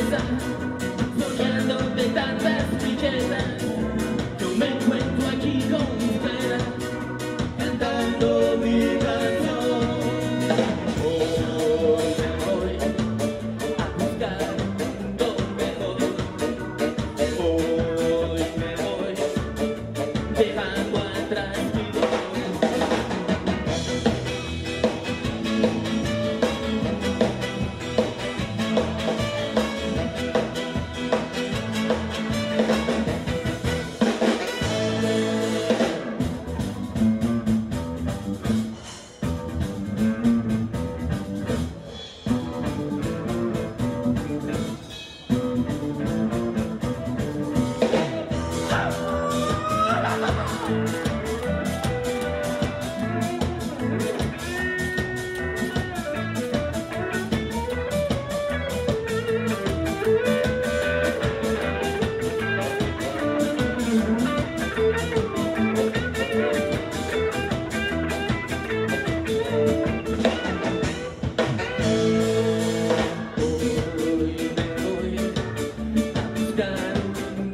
sorpresa,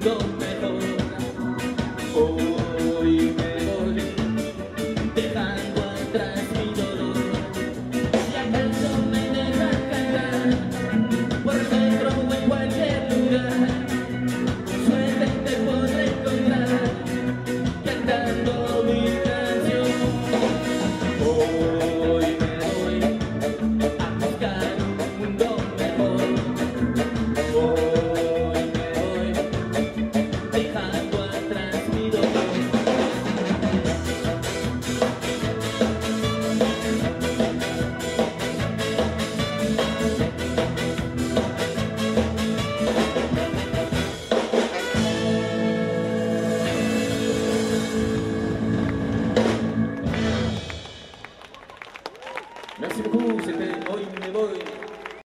또 Merci beaucoup.